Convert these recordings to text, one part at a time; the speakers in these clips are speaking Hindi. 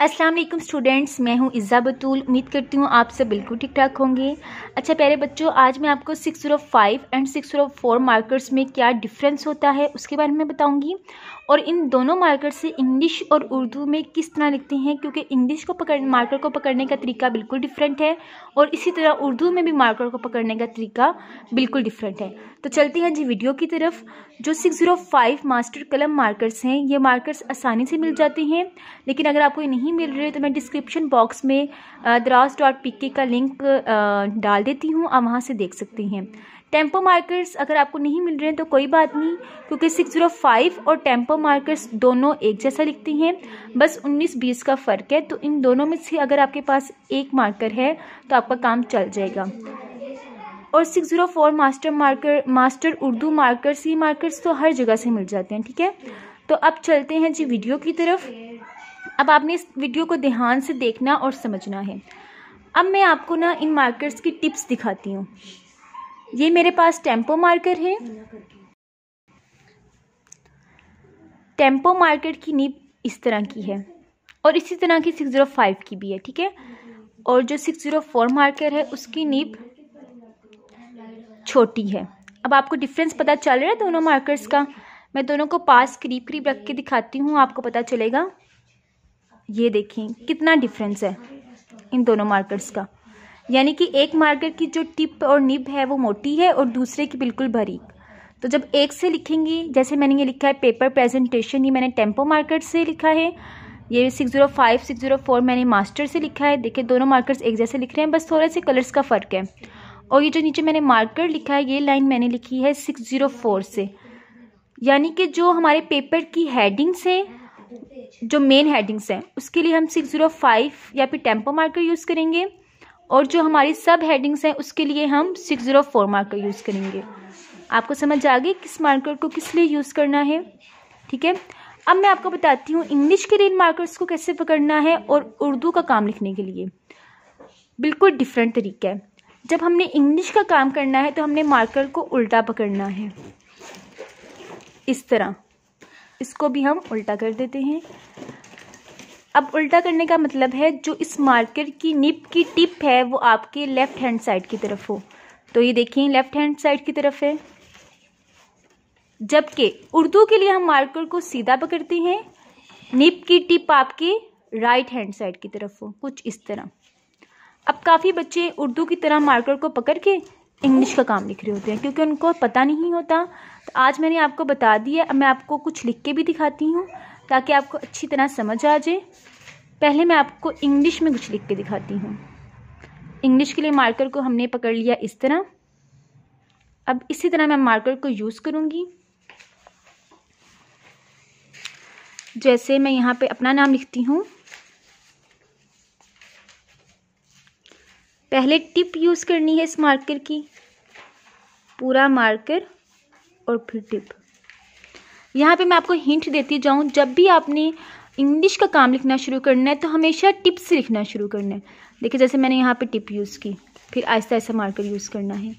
अस्सलाम वालेकुम स्टूडेंट्स, मैं हूँ इज़ा बतूल। उम्मीद करती हूँ आप सब बिल्कुल ठीक ठाक होंगे। अच्छा प्यारे बच्चों, आज मैं आपको 605 एंड 604 मार्कर्स में क्या डिफरेंस होता है, उसके बारे में बताऊँगी। और इन दोनों मार्कर से इंग्लिश और उर्दू में किस तरह लिखते हैं? क्योंकि इंग्लिश को पकड़ मार्कर को पकड़ने का तरीका बिल्कुल डिफरेंट है और इसी तरह उर्दू में भी मार्कर को पकड़ने का तरीका बिल्कुल डिफरेंट है। तो चलते हैं जी वीडियो की तरफ़। जो सिक्स ज़ीरो फाइव मास्टर कलम मार्कर्स हैं, ये मार्कर्स आसानी से मिल जाते हैं। लेकिन अगर आपको ये नहीं मिल रहे तो मैं डिस्क्रिप्शन बॉक्स में द्रास डॉट का लिंक डाल देती हूँ। आप वहाँ से देख सकते हैं। टेंपो मार्कर्स अगर आपको नहीं मिल रहे हैं तो कोई बात नहीं, क्योंकि सिक्स ज़ीरो फाइव और टेंपो मार्कर्स दोनों एक जैसा लिखती हैं। बस उन्नीस बीस का फ़र्क है तो इन दोनों में से अगर आपके पास एक मार्कर है तो आपका काम चल जाएगा। और six zero four master marker, master Urdu markers ये मार्कर्स तो हर जगह से मिल जाते हैं, ठीक है? तो अब चलते हैं जी वीडियो की तरफ़। अब आपने इस वीडियो को ध्यान से देखना और समझना है। अब मैं आपको ना इन मार्कर्स की टिप्स दिखाती हूँ। ये मेरे पास टेंपो मार्कर है। टेंपो मार्कर की नीब इस तरह की है और इसी तरह की सिक्स ज़ीरो फाइव की भी है, ठीक है? और जो सिक्स ज़ीरो फोर मार्कर है, उसकी नीब छोटी है। अब आपको डिफरेंस पता चल रहा है दोनों मार्कर्स का? मैं दोनों को पास करीब करीब रख के दिखाती हूँ, आपको पता चलेगा। ये देखें, कितना डिफरेंस है इन दोनों मार्कर्स का। यानी कि एक मार्कर की जो टिप और निब है वो मोटी है और दूसरे की बिल्कुल बारीक। तो जब एक से लिखेंगी, जैसे मैंने ये लिखा है पेपर प्रेजेंटेशन ये मैंने टेंपो मार्कर से लिखा है, ये six zero five six zero four मैंने मास्टर से लिखा है। देखिए, दोनों मार्कर्स एक जैसे लिख रहे हैं, बस थोड़े से कलर्स का फ़र्क है। और ये जो नीचे मैंने मार्कर लिखा है, ये लाइन मैंने लिखी है सिक्स ज़ीरो फोर से। यानी कि जो हमारे पेपर की हेडिंग्स हैं, जो मेन हेडिंग्स हैं, उसके लिए हम सिक्स ज़ीरो फाइव या फिर टेंपो मार्कर यूज़ करेंगे। और जो हमारी सब हेडिंग्स हैं, उसके लिए हम six zero four marker use करेंगे। आपको समझ आ गई किस मार्कर को किस लिए यूज़ करना है? ठीक है? अब मैं आपको बताती हूँ इंग्लिश के लिए मार्कर्स को कैसे पकड़ना है और उर्दू का काम लिखने के लिए। बिल्कुल डिफरेंट तरीका है। जब हमने इंग्लिश का काम करना है तो हमने मार्कर को उल्टा पकड़ना है। इस तरह। इसको भी हम उल्टा कर देते हैं। अब उल्टा करने का मतलब है, जो इस मार्कर की निप की टिप है, वो आपके लेफ़्ट हैंड साइड की तरफ़ हो। तो ये देखिए लेफ़्ट हैंड साइड की तरफ़ है। जबकि उर्दू के लिए हम मार्कर को सीधा पकड़ते हैं निप की टिप आपके राइट हैंड साइड की तरफ़ हो, कुछ इस तरह। अब काफ़ी बच्चे उर्दू की तरह मार्कर को पकड़ के इंग्लिश का काम लिख रहे होते हैं, क्योंकि उनको पता नहीं होता। तो आज मैंने आपको बता दिया, अब मैं आपको कुछ लिख के भी दिखाती हूँ। ताकि आपको अच्छी तरह समझ आ जाए। पहले मैं आपको इंग्लिश में कुछ लिख के दिखाती हूँ। इंग्लिश के लिए मार्कर को हमने पकड़ लिया इस तरह। अब इसी तरह मैं मार्कर को यूज़ करूँगी। जैसे मैं यहाँ पे अपना नाम लिखती हूँ। पहले टिप यूज़ करनी है इस मार्कर की। पूरा मार्कर और फिर टिप यहाँ पे मैं आपको हिंट देती जाऊँ, जब भी आपने इंग्लिश का काम लिखना शुरू करना है तो हमेशा टिप से लिखना शुरू करना है। देखिए, जैसे मैंने यहाँ पे टिप यूज़ की, फिर आहिस्ता आहिस्ता मार्कर यूज़ करना है।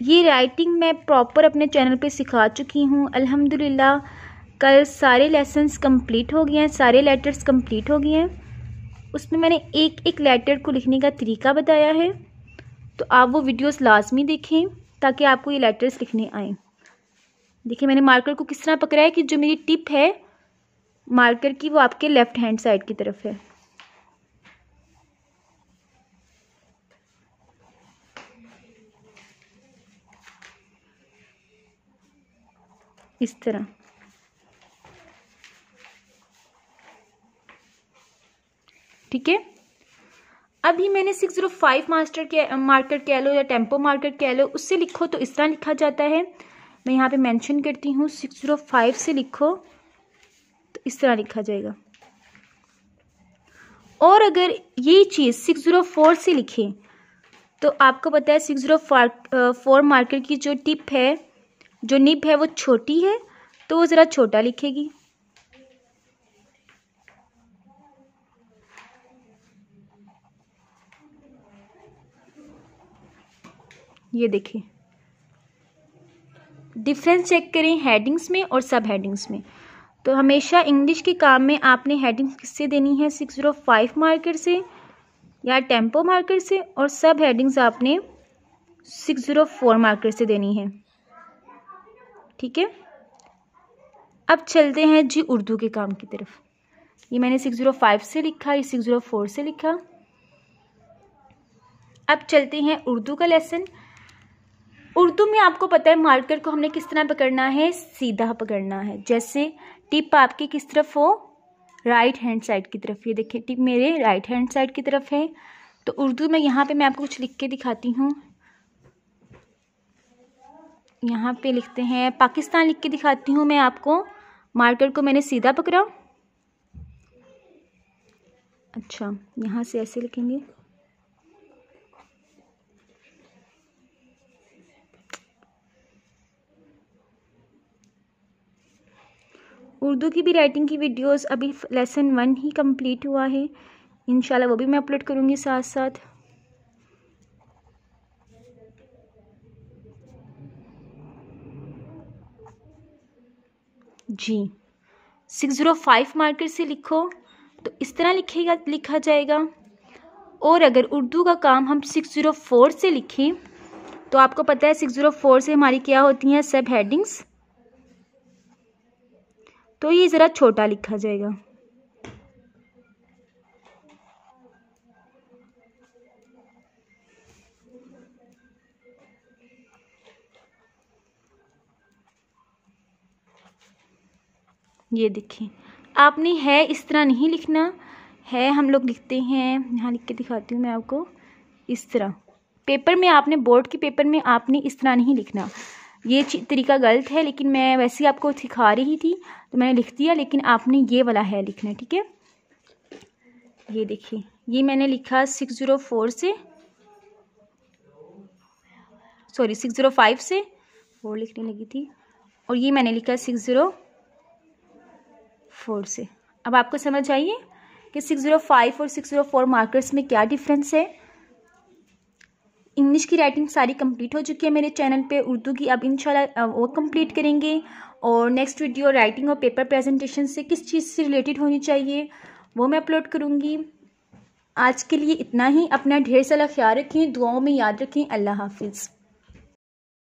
ये राइटिंग मैं प्रॉपर अपने चैनल पे सिखा चुकी हूँ। अल्हम्दुलिल्लाह, कल सारे लेसन्स कंप्लीट हो गए हैं, सारे लेटर्स कंप्लीट हो गए हैं। उसमें मैंने एक एक लेटर को लिखने का तरीका बताया है। तो आप वो वीडियोस लाजमी देखें। ताकि आपको ये लेटर्स लिखने आए। देखिए, मैंने मार्कर को किस तरह पकड़ा है कि जो मेरी टिप है मार्कर की वो आपके लेफ़्ट हैंड साइड की तरफ़ है। इस तरह। ठीक है? अभी मैंने सिक्स ज़ीरो फाइव मास्टर के मार्कर कह लो या टेंपो मार्कर कह लो, उससे लिखो तो इस तरह लिखा जाता है। मैं यहाँ पे मेंशन करती हूँ सिक्स ज़ीरो फाइव से लिखो तो इस तरह लिखा जाएगा। और अगर ये चीज़ सिक्स ज़ीरो फोर से लिखें तो आपको पता है सिक्स ज़ीरो फोर मार्कर की जो टिप है, जो निप है वो छोटी है तो वो ज़रा छोटा लिखेगी। ये देखिए। डिफरेंस चेक करें हेडिंग्स में और सब हेडिंग्स में। तो हमेशा इंग्लिश के काम में आपने हेडिंग्स किससे देनी है? सिक्स ज़ीरो फाइव मार्कर से या टेंपो मार्कर से और सब हेडिंग्स आपने सिक्स ज़ीरो फोर मार्कर से देनी है। ठीक है? अब चलते हैं जी उर्दू के काम की तरफ़। ये मैंने सिक्स ज़ीरो फाइव से लिखा, ये सिक्स ज़ीरो फोर से लिखा। अब चलते हैं उर्दू का लेसन उर्दू में आपको पता है मार्कर को हमने किस तरह पकड़ना है? सीधा पकड़ना है। जैसे टिप आपकी किस तरफ़ हो? राइट हैंड साइड की तरफ़। ये देखिए, टिप मेरे राइट हैंड साइड की तरफ़ है। तो उर्दू में यहाँ पे मैं आपको कुछ लिख के दिखाती हूँ। यहाँ पे लिखते हैं, पाकिस्तान लिख के दिखाती हूँ मैं आपको। मार्कर को मैंने सीधा पकड़ा। अच्छा यहाँ से ऐसे लिखेंगे। उर्दू की भी राइटिंग की वीडियोस अभी लेसन वन ही कंप्लीट हुआ है। इंशाल्लाह वो भी मैं अपलोड करूँगी साथ साथ जी। सिक्स ज़ीरो फाइव मार्कर से लिखो तो इस तरह लिखेगा, लिखा जाएगा। और अगर उर्दू का काम हम सिक्स ज़ीरो फोर से लिखें तो आपको पता है सिक्स ज़ीरो फोर से हमारी क्या होती हैं? सब हेडिंग्स तो ये ज़रा छोटा लिखा जाएगा। ये देखिए, आपने है इस तरह नहीं लिखना, है हम लोग लिखते हैं, यहाँ लिख के दिखाती हूँ मैं आपको, इस तरह। पेपर में आपने, बोर्ड के पेपर में आपने इस तरह नहीं लिखना। ये तरीका गलत है, लेकिन मैं वैसे ही आपको सिखा रही थी तो मैंने लिख दिया, लेकिन आपने ये वाला है लिखना, ठीक है? ये देखिए, ये मैंने लिखा सिक्स ज़ीरो फोर से सॉरी सिक्स ज़ीरो फाइव से फोर लिखने लगी थी, और ये मैंने लिखा सिक्स ज़ीरो फोर से। अब आपको समझ आइए कि सिक्स ज़ीरो फाइव और सिक्स ज़ीरो फोर मार्कर्स में क्या डिफरेंस है? इंग्लिश की राइटिंग सारी कंप्लीट हो चुकी है मेरे चैनल पे, उर्दू की अब इंशाल्लाह वो कंप्लीट करेंगे। और नेक्स्ट वीडियो राइटिंग और पेपर प्रेजेंटेशन से किस चीज़ से रिलेटेड होनी चाहिए, वो मैं अपलोड करूँगी। आज के लिए इतना ही, अपना ढेर सारा ख्याल रखें, दुआओं में याद रखें, अल्लाह हाफिज़।